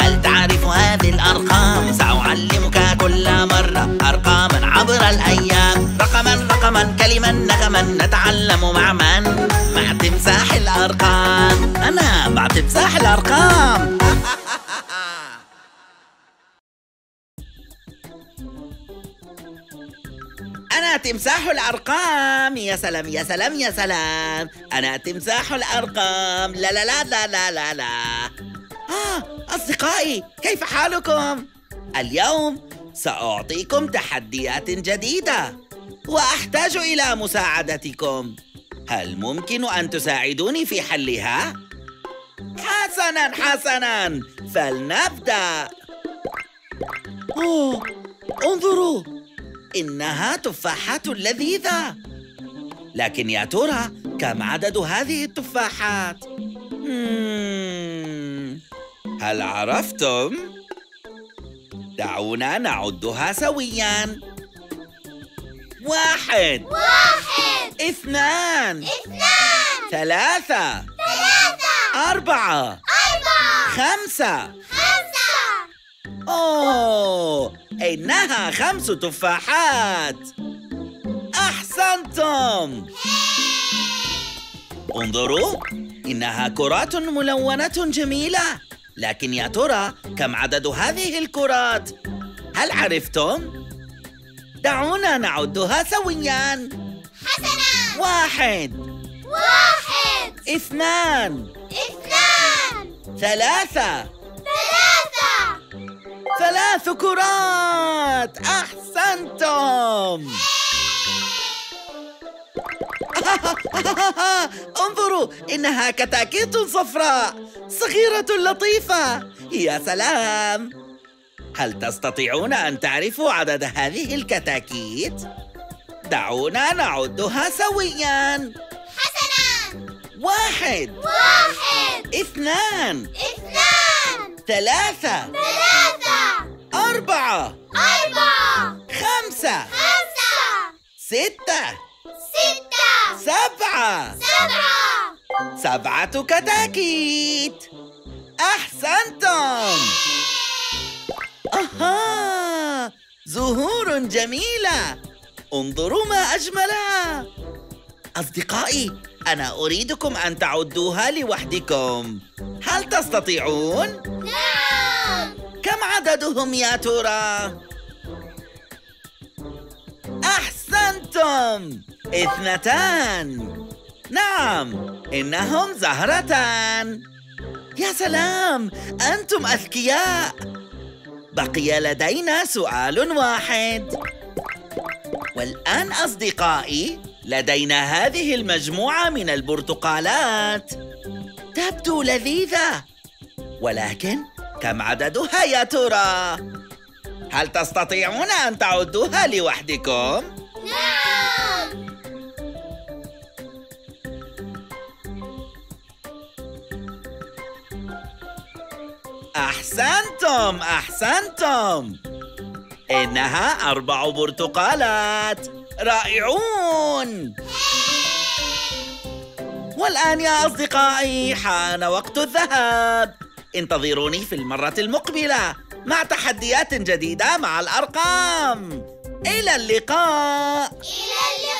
هل تعرف هذه الأرقام؟ سأعلمك كل مرة أرقاما عبر الأيام. رقما رقما كلما نغما نتعلم مع من؟ مع تمساح الأرقام. أنا مع تمساح الأرقام. أنا تمساح الأرقام. يا سلام يا سلام يا سلام. أنا تمساح الأرقام. لا لا لا لا لا لا. آه أصدقائي كيف حالكم؟ اليوم سأعطيكم تحديات جديدة وأحتاج إلى مساعدتكم هل ممكن أن تساعدوني في حلها؟ حسنا حسنا فلنبدأ أوه انظروا إنها تفاحات لذيذة لكن يا ترى كم عدد هذه التفاحات؟ مم، هل عرفتم؟ دعونا نعدها سويا. واحد. واحد. اثنان. اثنان. ثلاثة. ثلاثة. أربعة. أربعة. خمسة. خمسة. أوه. إنها خمس تفاحات. أحسنتم. انظروا. إنها كرات ملونة جميلة. لكن يا ترى كم عدد هذه الكرات؟ هل عرفتم؟ دعونا نعدها سويا. حسنا. واحد. واحد. اثنان. اثنان. ثلاثة. ثلاثة. ثلاث كرات. أحسنتم. انظروا إنها كتاكيت صفراء. صغيرة لطيفة. يا سلام. هل تستطيعون أن تعرفوا عدد هذه الكتاكيت؟ دعونا نعدها سويا. حسنا. واحد. واحد. اثنان. اثنان. ثلاثة. ثلاثة. أربعة. أربعة. خمسة. خمسة. ستة. ستة. سبعة. سبعة. سبعة كتاكيت. أحسنتم. أها. زهور جميلة. انظروا ما أجملها. أصدقائي أنا أريدكم أن تعدوها لوحدكم. هل تستطيعون؟ نعم. كم عددهم يا ترى؟ أحسنتم. اثنتان. نعم. إنهم زهرتان. يا سلام أنتم أذكياء. بقي لدينا سؤال واحد. والآن أصدقائي لدينا هذه المجموعة من البرتقالات. تبدو لذيذة. ولكن كم عددها يا ترى؟ هل تستطيعون أن تعدوها لوحدكم؟ نعم. أحسنتم أحسنتم. إنها أربع برتقالات. رائعون. والآن يا أصدقائي حان وقت الذهاب. انتظروني في المرة المقبلة مع تحديات جديدة مع الأرقام. إلى اللقاء. إلى اللقاء.